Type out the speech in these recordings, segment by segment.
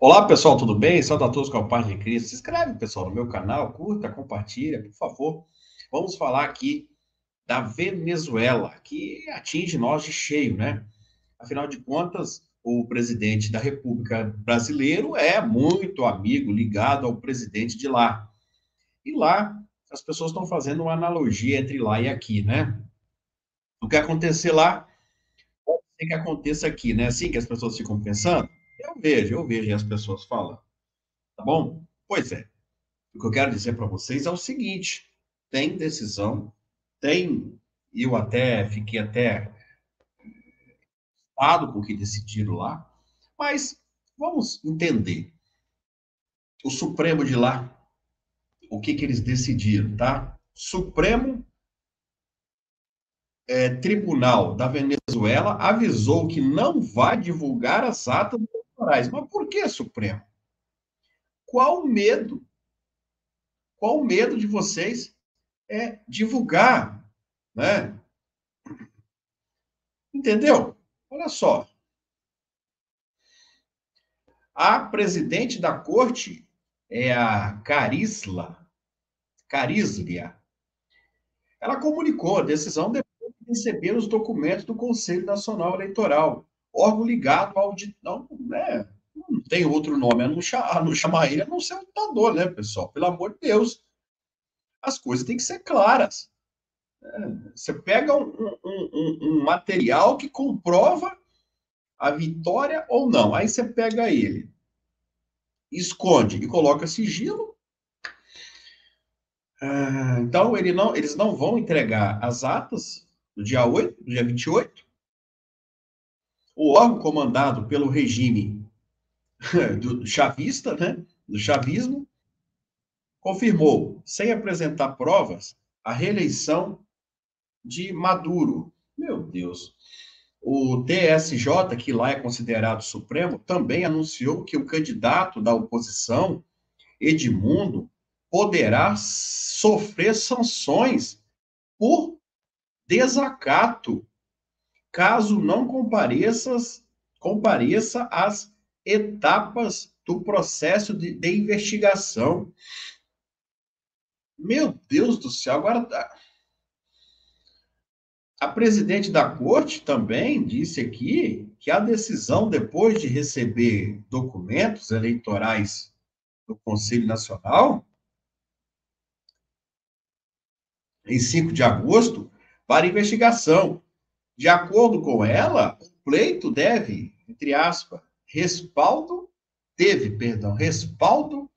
Olá, pessoal, tudo bem? Salve a todos com a paz de Cristo. Se inscreve, pessoal, no meu canal, curta, compartilha, por favor. Vamos falar aqui da Venezuela, que atinge nós de cheio, né? Afinal de contas, o presidente da República Brasileiro é muito amigo, ligado ao presidente de lá. E lá, as pessoas estão fazendo uma analogia entre lá e aqui, né? O que acontecer lá, pode que aconteça aqui, né? Assim que as pessoas ficam pensando. Eu vejo, eu vejo as pessoas falando. Tá bom? Pois é. O que eu quero dizer para vocês é o seguinte: tem decisão, tem. Eu até fiquei até preocupado com o que decidiram lá, mas vamos entender. O Supremo de lá, o que, que eles decidiram, tá? Supremo é, Tribunal da Venezuela avisou que não vai divulgar as atas eleitorais. Mas por que, Supremo? Qual o medo? Qual o medo de vocês é divulgar, né? Entendeu? Olha só. A presidente da corte é a Carisla, Carislia. Ela comunicou a decisão depois de receber os documentos do Conselho Nacional Eleitoral órgão ligado ao. Não, né? não tem outro nome a não, chamar, a não chamar ele a não ser um ditador, né, pessoal? Pelo amor de Deus. As coisas têm que ser claras. É, você pega um, um, um, um, material que comprova a vitória ou não. Aí você pega ele, esconde e coloca sigilo. Ah, então, ele não, eles não vão entregar as atas do dia 8, do dia 28, o órgão comandado pelo regime do chavista, né, do chavismo, confirmou, sem apresentar provas, a reeleição de Maduro. Meu Deus. O TSJ, que lá é considerado supremo, também anunciou que o candidato da oposição, Edmundo, poderá sofrer sanções por desacato caso não compareças, compareça às etapas do processo de, de investigação. Meu Deus do céu, agora. Tá. A presidente da corte também disse aqui que a decisão, depois de receber documentos eleitorais do Conselho Nacional, em 5 de agosto, para investigação. De acordo com ela, o pleito deve, entre aspas, respaldo, teve, perdão, respaldo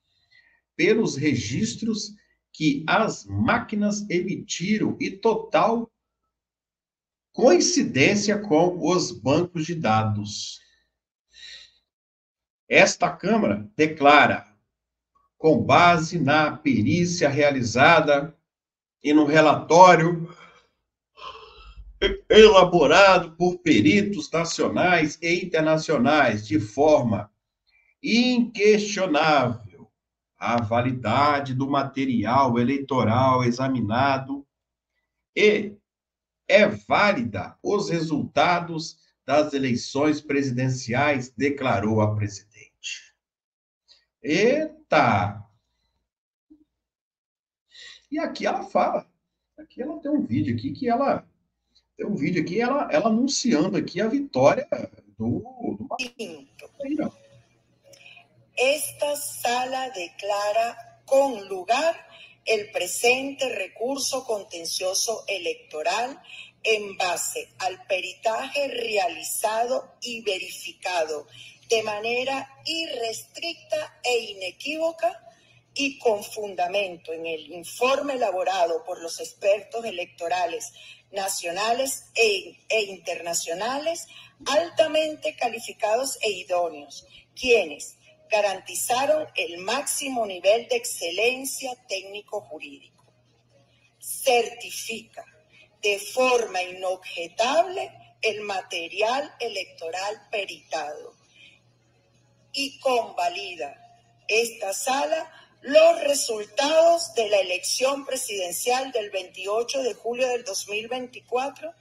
pelos registros que as máquinas emitiram e total coincidência com os bancos de dados. Esta Câmara declara, com base na perícia realizada e no relatório elaborado por peritos nacionais e internacionais de forma inquestionável a validade do material eleitoral examinado e é válida os resultados das eleições presidenciais, declarou a presidente. Eita! E aqui ela fala, aqui ela tem um vídeo aqui que ela tem um vídeo aqui, ela, anunciando aqui a vitória do Esta sala declara con lugar el presente recurso contencioso electoral en base al peritaje realizado y verificado de manera irrestricta e inequívoca y con fundamento en el informe elaborado por los expertos electorales nacionales e, e, internacionales altamente calificados e idóneos, quienes garantizaron el máximo nivel de excelencia técnico-jurídico. Certifica de forma inobjetable el material electoral peritado y convalida esta sala los resultados de la elección presidencial del 28 de julio del 2024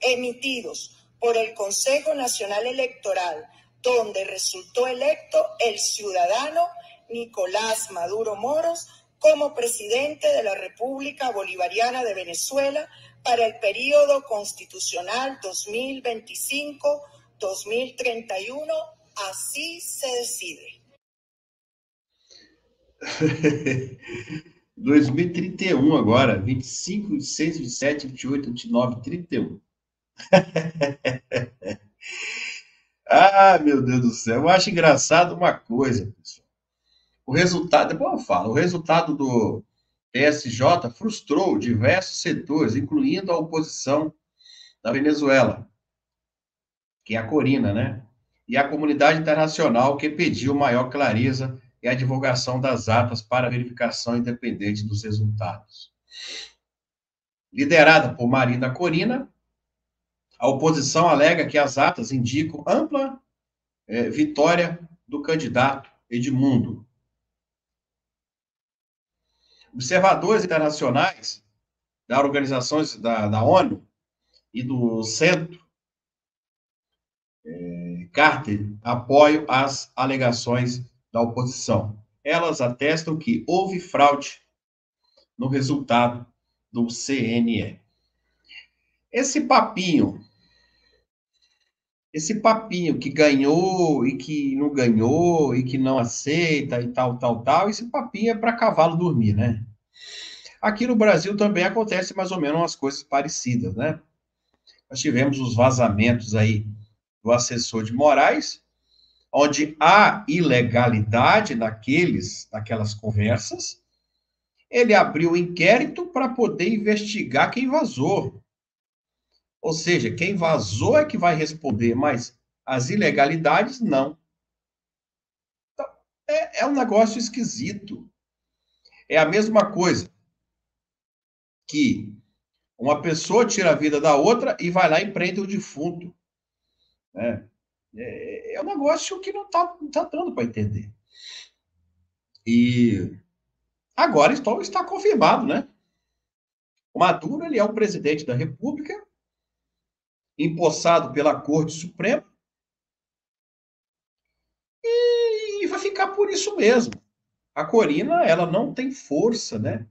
emitidos por el Consejo Nacional Electoral donde resultó electo el ciudadano Nicolás Maduro Moros como presidente de la República Bolivariana de Venezuela para el periodo constitucional 2025-2031. Así se decide. 2031 agora, 25, 26, 27, 28, 29, 31. ah, meu Deus do céu, eu acho engraçado uma coisa, pessoal. O resultado, depois eu falo, o resultado do TSJ frustrou diversos setores, incluindo a oposição da Venezuela, que é a Corina, né? E a comunidade internacional que pediu maior clareza e a divulgação das atas para verificação independente dos resultados. Liderada por Marina Corina, a oposição alega que as atas indicam ampla é, vitória do candidato Edmundo. Observadores internacionais da organizações da, da ONU e do Centro é, Carter apoiam as alegações da oposição. Elas atestam que houve fraude no resultado do CNE. Esse papinho, esse papinho que ganhou e que não ganhou e que não aceita e tal, tal, tal, esse papinho é para cavalo dormir, né? Aqui no Brasil também acontece mais ou menos umas coisas parecidas, né? Nós tivemos os vazamentos aí do assessor de Moraes, onde há ilegalidade naqueles, naquelas conversas, ele abriu o um inquérito para poder investigar quem vazou. Ou seja, quem vazou é que vai responder, mas as ilegalidades não. Então, é, é um negócio esquisito. É a mesma coisa que uma pessoa tira a vida da outra e vai lá e prende o defunto. Né? É, é um negócio que não está tá dando para entender. E agora está, está confirmado, né? O Maduro ele é o presidente da República, empossado pela Corte Suprema, e, e vai ficar por isso mesmo. A Corina ela não tem força, né,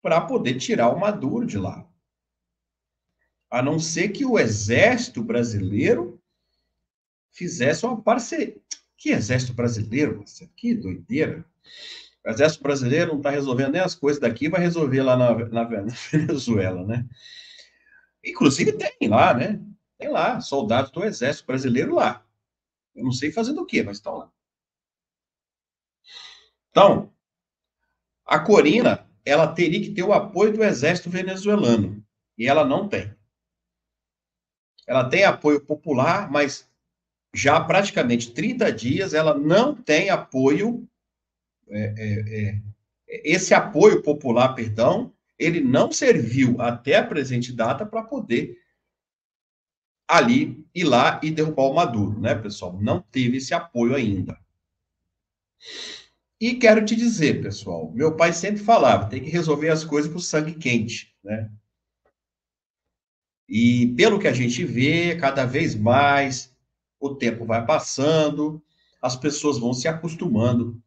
para poder tirar o Maduro de lá. A não ser que o exército brasileiro fizesse uma parceria. Que exército brasileiro, que doideira. O exército brasileiro não está resolvendo nem as coisas daqui, vai resolver lá na, na, na, Venezuela, né? Inclusive tem lá, né? Tem lá, soldados do exército brasileiro lá. Eu não sei fazendo o quê, mas estão lá. Então, a Corina, ela teria que ter o apoio do exército venezuelano. E ela não tem. Ela tem apoio popular, mas já há praticamente 30 dias ela não tem apoio, é, é, é, esse apoio popular, perdão, ele não serviu até a presente data para poder ali ir lá e derrubar o Maduro, né, pessoal? Não teve esse apoio ainda. E quero te dizer, pessoal, meu pai sempre falava, tem que resolver as coisas com sangue quente, né? E pelo que a gente vê, cada vez mais o tempo vai passando, as pessoas vão se acostumando.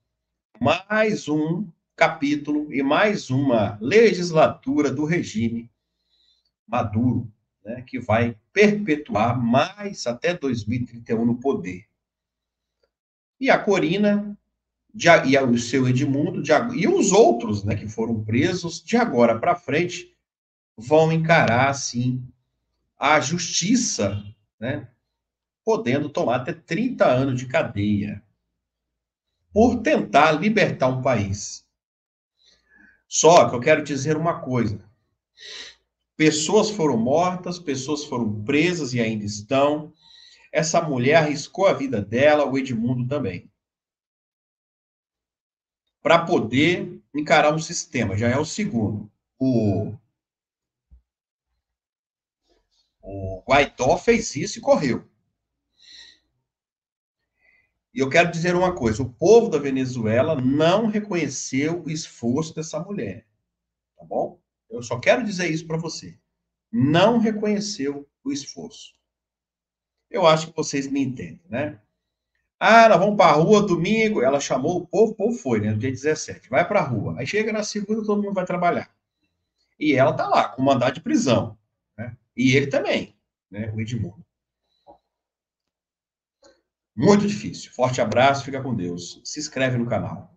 Mais um capítulo e mais uma legislatura do regime Maduro, né, que vai perpetuar mais até 2031 no poder. E a Corina e o seu Edmundo e os outros, né, que foram presos de agora para frente vão encarar assim a justiça, né, podendo tomar até 30 anos de cadeia por tentar libertar um país. Só que eu quero dizer uma coisa: pessoas foram mortas, pessoas foram presas e ainda estão. Essa mulher arriscou a vida dela, o Edmundo também. Para poder encarar um sistema, já é o segundo. O, o Guaidó fez isso e correu. E eu quero dizer uma coisa: o povo da Venezuela não reconheceu o esforço dessa mulher. Tá bom? Eu só quero dizer isso para você. Não reconheceu o esforço. Eu acho que vocês me entendem, né? Ah, nós vamos para a rua domingo. Ela chamou o povo, o povo foi, né? No dia 17. Vai para a rua. Aí chega na segunda, todo mundo vai trabalhar. E ela tá lá, com mandado de prisão. Né? E ele também, né? O Edmundo. Muito difícil. Forte abraço, fica com Deus. Se inscreve no canal.